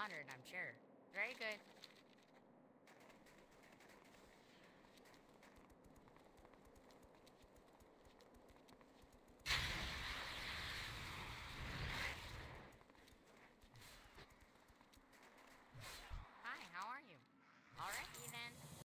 honored, I'm sure.